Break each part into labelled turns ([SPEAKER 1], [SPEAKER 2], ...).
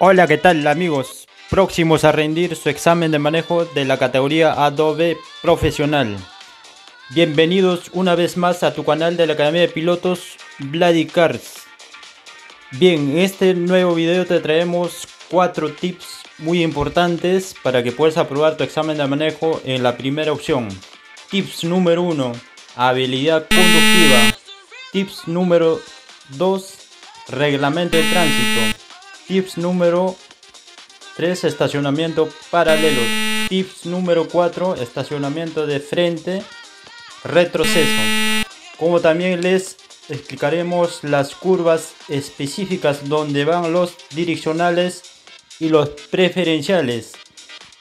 [SPEAKER 1] Hola, ¿qué tal amigos? Próximos a rendir su examen de manejo de la categoría Adobe Profesional. Bienvenidos una vez más a tu canal de la Academia de Pilotos Bloody Cars. Bien, en este nuevo video te traemos cuatro tips muy importantes para que puedas aprobar tu examen de manejo en la primera opción. Tips número 1, habilidad conductiva. Tips número 2, reglamento de tránsito. Tips número 3, estacionamiento paralelo. Tips número 4, estacionamiento de frente, retroceso. Como también les explicaremos las curvas específicas donde van los direccionales y los preferenciales.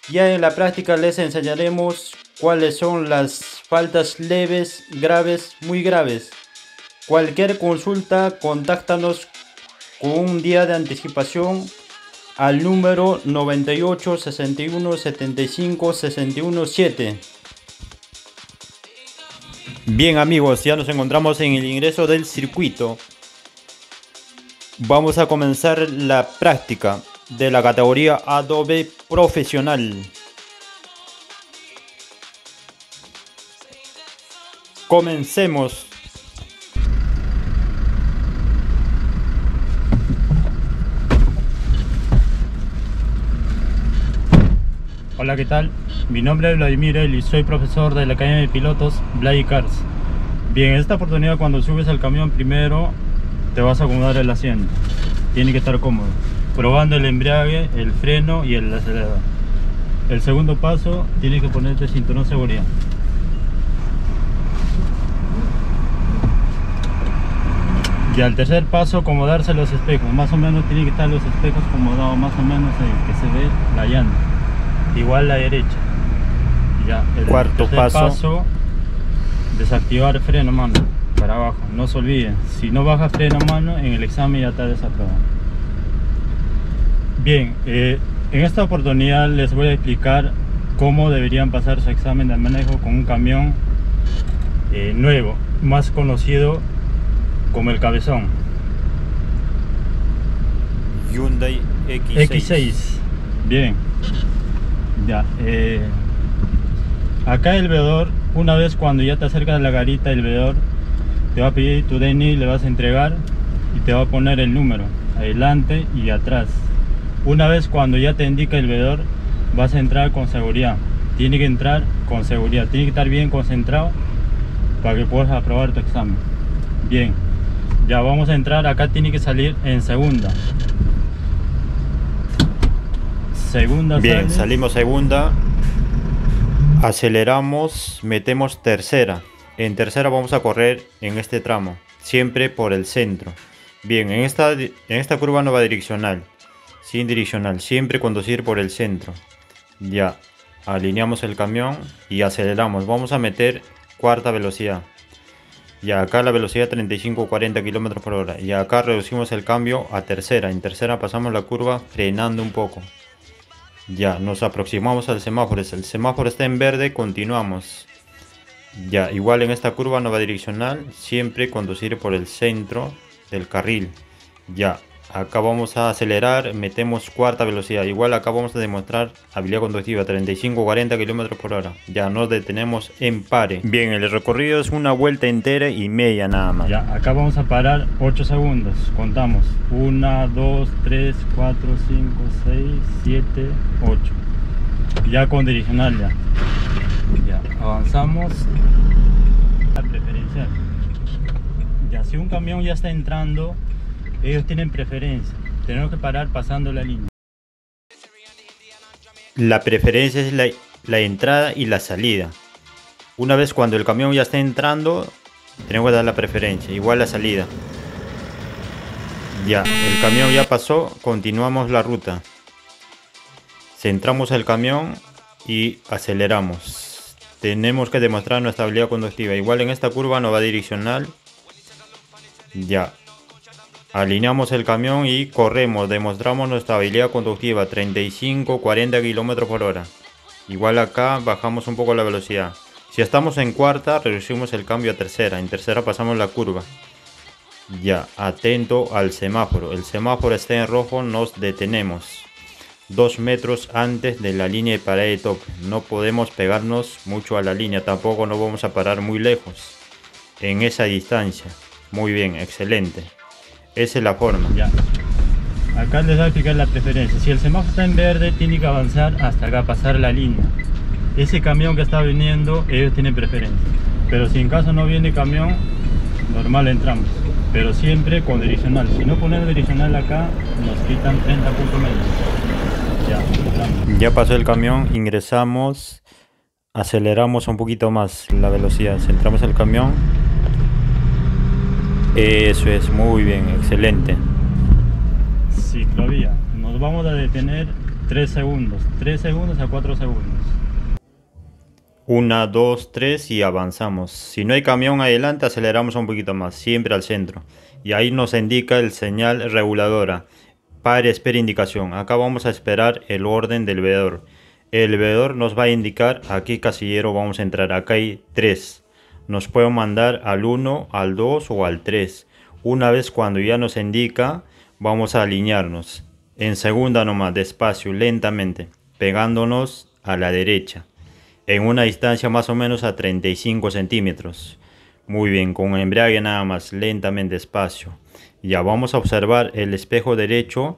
[SPEAKER 1] Ya en la práctica les enseñaremos cuáles son las faltas leves, graves, muy graves. Cualquier consulta, contáctanos con un día de anticipación al número 98 61 75 61 7. Bien amigos, ya nos encontramos en el ingreso del circuito. Vamos a comenzar la práctica de la categoría Adobe Profesional. Comencemos. Hola, ¿qué tal? Mi nombre es Vladimir y soy profesor de la Academia de Pilotos Blady Cars. Bien, en esta oportunidad cuando subes al camión primero te vas a acomodar el asiento. Tiene que estar cómodo. Probando el embriague, el freno y el acelerador. El segundo paso, tienes que ponerte cinturón de seguridad. Y al tercer paso, acomodarse los espejos. Más o menos tienen que estar los espejos acomodados más o menos en que se ve la llanta igual la derecha. Ya, el cuarto paso, desactivar freno mano para abajo. No se olviden, si no baja freno mano, en el examen ya está desaprobado. Bien, eh, en esta oportunidad les voy a explicar cómo deberían pasar su examen de manejo con un camión eh, nuevo, más conocido como el cabezón. Hyundai X6. X6. Bien, ya, eh, acá el veedor, una vez cuando ya te acercas a la garita, el veedor te va a pedir tu DNI, le vas a entregar y te va a poner el número, adelante y atrás. Una vez cuando ya te indica el veedor, vas a entrar con seguridad. Tiene que entrar con seguridad, tiene que estar bien concentrado para que puedas aprobar tu examen. Bien, ya vamos a entrar, acá tiene que salir en segunda segunda bien salimos segunda. Aceleramos metemos tercera. En tercera vamos a correr en este tramo siempre por el centro. Bien en esta en esta curva no va direccional sin direccional siempre conducir por el centro. Ya alineamos el camión y aceleramos. Vamos a meter cuarta velocidad. Y acá la velocidad 35-40 km por hora. Y acá reducimos el cambio a tercera. En tercera pasamos la curva frenando un poco ya, nos aproximamos al semáforo. El semáforo está en verde, continuamos. Ya, igual en esta curva no va direccional, siempre conducir por el centro del carril. Ya, acá vamos a acelerar, metemos cuarta velocidad. Igual acá vamos a demostrar habilidad conductiva 35-40 km por hora. Ya nos detenemos en pare. Bien, el recorrido es una vuelta entera y media nada más. Ya, acá vamos a parar 8 segundos. Contamos. 1, 2, 3, 4, 5, 6, 7, 8. Ya con direccional ya. Ya, avanzamos. La preferencial. Ya, si un camión ya está entrando ellos tienen preferencia. Tenemos que parar pasando la línea. La preferencia es la, entrada y la salida. Una vez cuando el camión ya está entrando, tenemos que dar la preferencia. Igual la salida. Ya, el camión ya pasó, continuamos la ruta. Centramos el camión y aceleramos. Tenemos que demostrar nuestra habilidad conductiva. Igual en esta curva no va direccional. Ya, Alineamos el camión y corremos, demostramos nuestra habilidad conductiva 35-40 km por hora. Igual acá bajamos un poco la velocidad. Si estamos en cuarta, reducimos el cambio a tercera. En tercera pasamos la curva. Ya, atento al semáforo. El semáforo está en rojo, nos detenemos. Dos metros antes de la línea de parada de tope. No podemos pegarnos mucho a la línea, tampoco nos vamos a parar muy lejos. En esa distancia. Muy bien, excelente. Esa es la forma.
[SPEAKER 2] Ya. Acá les voy a explicar la preferencia. Si el semáforo está en verde, tiene que avanzar hasta acá, pasar la línea. Ese camión que está viniendo, ellos tienen preferencia. Pero si en caso no viene camión, normal entramos pero siempre con direccional si no ponemos direccional acá nos quitan 30 puntos menos
[SPEAKER 1] ya, ya pasó el camión ingresamos aceleramos un poquito más la velocidad centramos el camión eso es muy bien excelente
[SPEAKER 2] ciclovía nos vamos a detener 3 segundos 3 segundos a 4 segundos
[SPEAKER 1] 1, 2, 3 y avanzamos. Si no hay camión adelante, aceleramos un poquito más, siempre al centro. Y ahí nos indica el señal reguladora. Pare, espera indicación. Acá vamos a esperar el orden del veedor. El veedor nos va a indicar a qué casillero vamos a entrar. Acá hay 3. Nos puede mandar al 1, al 2 o al 3. Una vez cuando ya nos indica, vamos a alinearnos. En segunda nomás, despacio, lentamente, pegándonos a la derecha en una distancia más o menos a 35 centímetros. Muy bien, con embrague nada más, lentamente despacio. Ya vamos a observar el espejo derecho.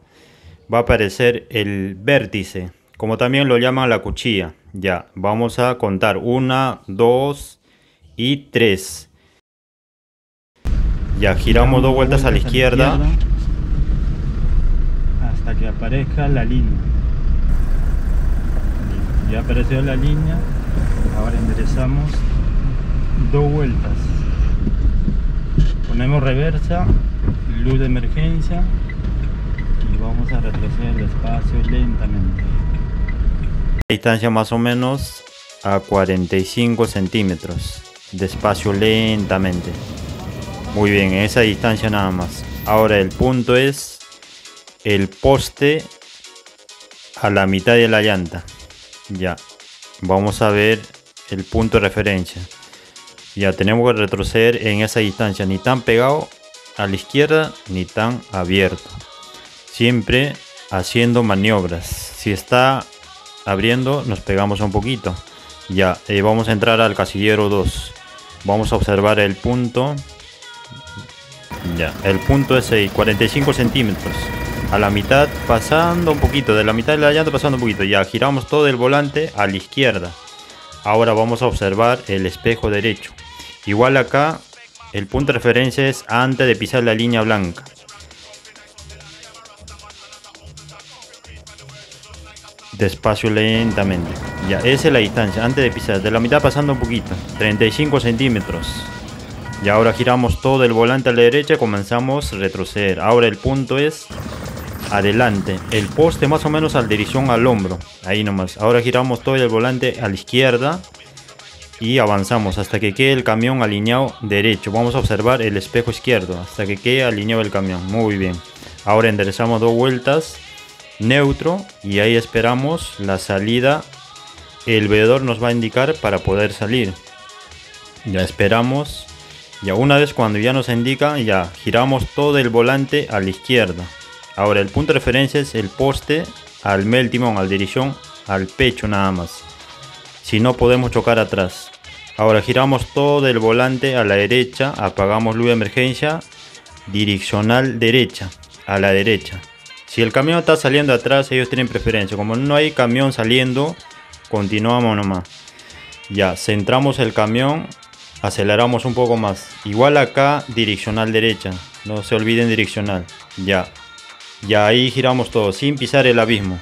[SPEAKER 1] Va a aparecer el vértice, como también lo llaman la cuchilla. Ya, vamos a contar. Una, dos y tres. Ya, giramos dos vueltas a la izquierda.
[SPEAKER 2] Hasta que aparezca la línea. Ya apareció la línea ahora enderezamos dos vueltas ponemos reversa luz de emergencia y vamos a retroceder despacio lentamente
[SPEAKER 1] distancia más o menos a 45 centímetros despacio lentamente muy bien en esa distancia nada más ahora el punto es el poste a la mitad de la llanta ya vamos a ver el punto de referencia. Ya tenemos que retroceder en esa distancia, ni tan pegado a la izquierda ni tan abierto. Siempre haciendo maniobras. Si está abriendo, nos pegamos un poquito. Ya, eh, vamos a entrar al casillero 2. Vamos a observar el punto. Ya, el punto es 45 centímetros. A la mitad, pasando un poquito. De la mitad de la llanta pasando un poquito. Ya, giramos todo el volante a la izquierda. Ahora vamos a observar el espejo derecho. Igual acá el punto de referencia es antes de pisar la línea blanca. Despacio lentamente. Ya, esa es la distancia antes de pisar. De la mitad pasando un poquito. 35 centímetros. Y ahora giramos todo el volante a la derecha comenzamos a retroceder. Ahora el punto es adelante. El poste más o menos al dirección al hombro. Ahí nomás. Ahora giramos todo el volante a la izquierda. Y avanzamos hasta que quede el camión alineado derecho. Vamos a observar el espejo izquierdo. Hasta que quede alineado el camión. Muy bien. Ahora enderezamos dos vueltas. Neutro. Y ahí esperamos la salida. El veedor nos va a indicar para poder salir. Ya esperamos. Ya una vez cuando ya nos indica, ya giramos todo el volante a la izquierda. Ahora el punto de referencia es el poste al mel timón, al dirección, al pecho nada más. Si no podemos chocar atrás. Ahora giramos todo el volante a la derecha, apagamos luz de emergencia, direccional derecha, a la derecha. Si el camión está saliendo atrás, ellos tienen preferencia. Como no hay camión saliendo, continuamos nomás. Ya, centramos el camión, aceleramos un poco más. Igual acá, direccional derecha. No se olviden direccional. Ya, y ahí giramos todo sin pisar el abismo.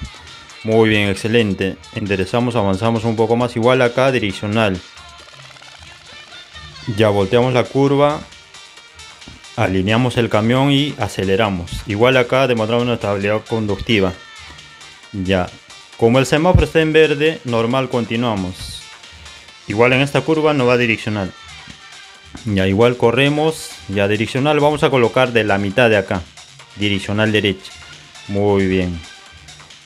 [SPEAKER 1] Muy bien, excelente. Enderezamos, avanzamos un poco más. Igual acá, direccional. Ya volteamos la curva. Alineamos el camión y aceleramos. Igual acá demostramos una estabilidad conductiva. Ya. Como el semáforo está en verde, normal continuamos. Igual en esta curva no va direccional. Ya igual corremos. Ya direccional vamos a colocar de la mitad de acá direccional derecha muy bien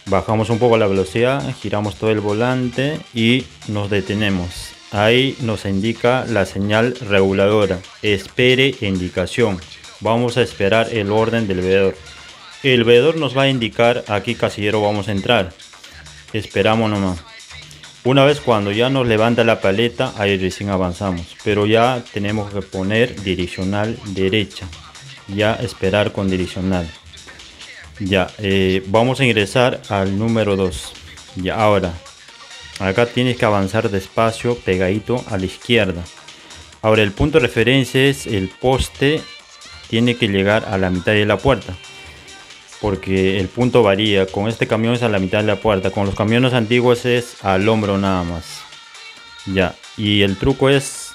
[SPEAKER 1] bajamos un poco la velocidad giramos todo el volante y nos detenemos ahí nos indica la señal reguladora espere indicación Vamos a esperar el orden del veedor. El veedor nos va a indicar a qué casillero vamos a entrar. Esperamos nomás. Una vez cuando ya nos levanta la paleta, ahí recién avanzamos. Pero ya tenemos que poner direccional derecha. Ya esperar con direccional. Ya, eh, vamos a ingresar al número 2. Ya, ahora. Acá tienes que avanzar despacio, pegadito a la izquierda. Ahora el punto de referencia es el poste. Tiene que llegar a la mitad de la puerta porque el punto varía. Con este camión es a la mitad de la puerta, con los camiones antiguos es al hombro nada más. Ya, y el truco es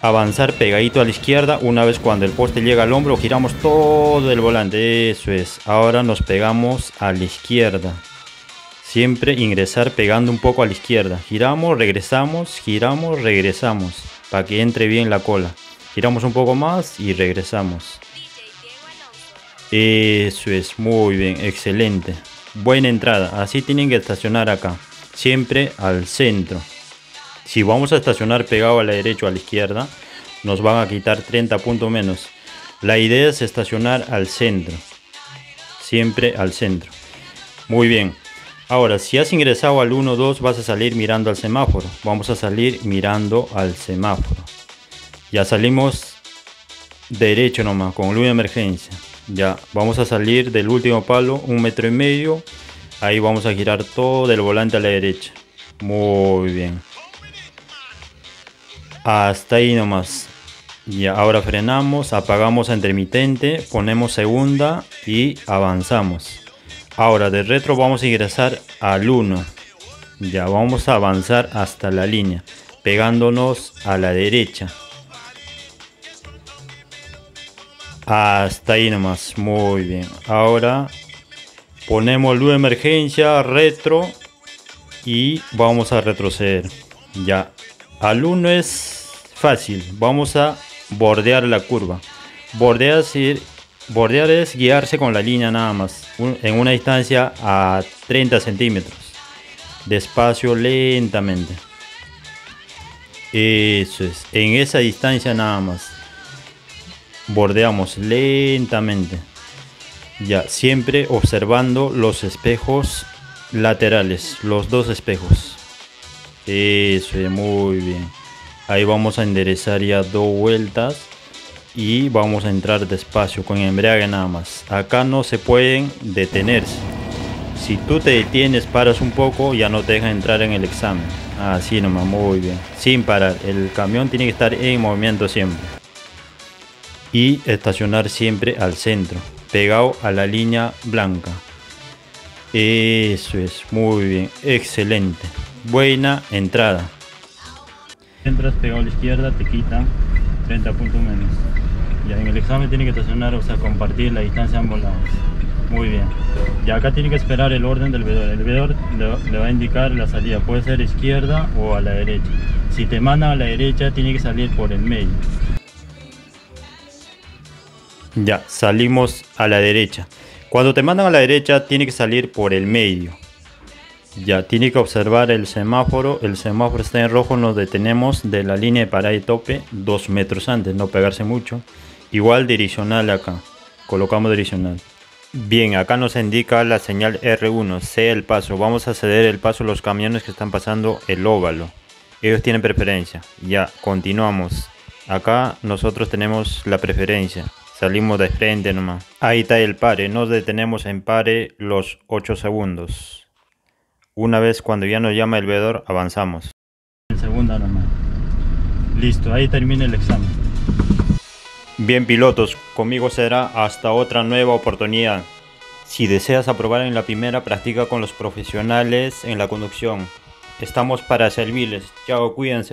[SPEAKER 1] avanzar pegadito a la izquierda. Una vez cuando el poste llega al hombro, giramos todo el volante. Eso es. Ahora nos pegamos a la izquierda. Siempre ingresar pegando un poco a la izquierda. Giramos, regresamos, giramos, regresamos. Para que entre bien la cola. Giramos un poco más y regresamos. Eso es, muy bien, excelente. Buena entrada, así tienen que estacionar acá. Siempre al centro. Si vamos a estacionar pegado a la derecha o a la izquierda, nos van a quitar 30 puntos menos. La idea es estacionar al centro. Siempre al centro. Muy bien. Ahora, si has ingresado al 1, 2, vas a salir mirando al semáforo. Vamos a salir mirando al semáforo. Ya salimos derecho nomás, con luz de emergencia. Ya, vamos a salir del último palo, un metro y medio. Ahí vamos a girar todo el volante a la derecha. Muy bien. Hasta ahí nomás. Y ahora frenamos, apagamos a intermitente, ponemos segunda y avanzamos. Ahora de retro vamos a ingresar al 1. Ya vamos a avanzar hasta la línea, pegándonos a la derecha. Hasta ahí nomás, muy bien. Ahora ponemos luz de emergencia, retro y vamos a retroceder. Ya, al 1 es fácil, vamos a bordear la curva. Bordear, bordear es guiarse con la línea nada más, en una distancia a 30 centímetros. Despacio, lentamente. Eso es, en esa distancia nada más bordeamos lentamente ya siempre observando los espejos laterales los dos espejos eso muy bien ahí vamos a enderezar ya dos vueltas y vamos a entrar despacio con embrague nada más acá no se pueden detenerse si tú te detienes paras un poco ya no te deja entrar en el examen así nomás muy bien sin parar el camión tiene que estar en movimiento siempre y estacionar siempre al centro, pegado a la línea blanca. Eso es, muy bien, excelente. Buena entrada.
[SPEAKER 2] Entras pegado a la izquierda, te quita 30 puntos menos. En el examen tiene que estacionar, o sea, compartir la distancia a ambos lados. Muy bien. Y acá tiene que esperar el orden del veedor. El veedor le, va a indicar la salida, puede ser izquierda o a la derecha. Si te manda a la derecha, tiene que salir por el medio.
[SPEAKER 1] Ya, salimos a la derecha. Cuando te mandan a la derecha, tiene que salir por el medio. Ya, tiene que observar el semáforo. El semáforo está en rojo, nos detenemos de la línea de parada y tope dos metros antes, no pegarse mucho. Igual direccional acá. Colocamos direccional. Bien, acá nos indica la señal R1, C el paso. Vamos a ceder el paso a los camiones que están pasando el óvalo. Ellos tienen preferencia. Ya, continuamos. Acá nosotros tenemos la preferencia. Salimos de frente nomás. Ahí está el pare. Nos detenemos en pare los 8 segundos. Una vez cuando ya nos llama el veedor, avanzamos.
[SPEAKER 2] En segunda nomás. Listo, ahí termina el examen.
[SPEAKER 1] Bien pilotos, conmigo será hasta otra nueva oportunidad. Si deseas aprobar en la primera, practica con los profesionales en la conducción. Estamos para servirles. Chao, cuídense.